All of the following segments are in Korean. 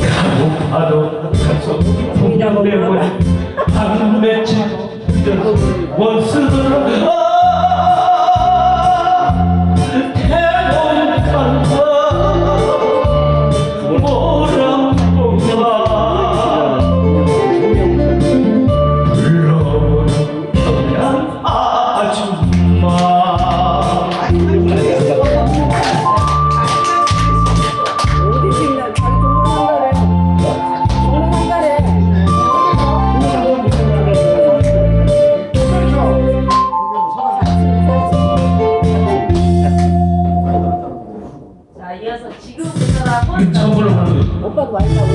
가고파도 가서 동네 원한 밤 며칠 원수들 white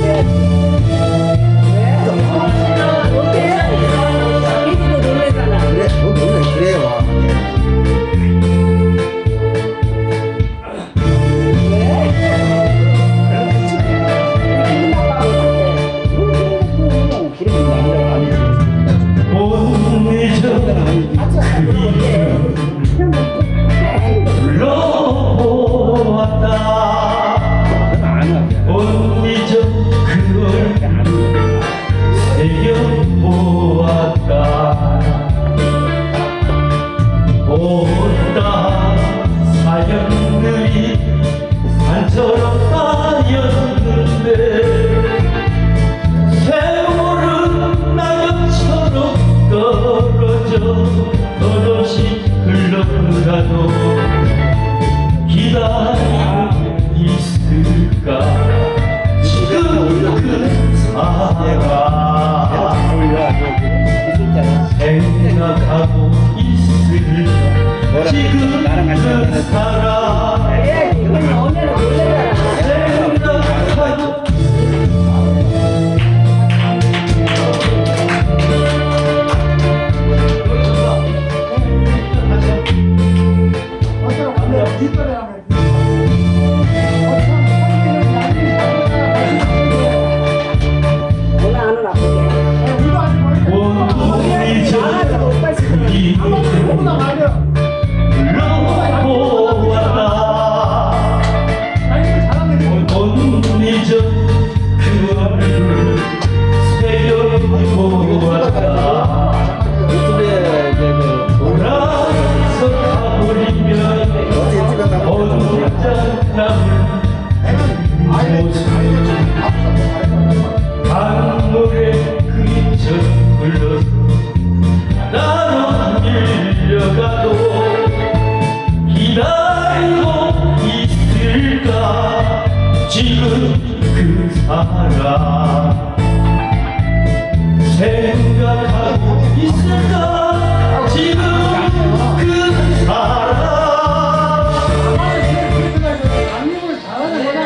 바람을 아니 아니 아니 아니 아니 아니 아니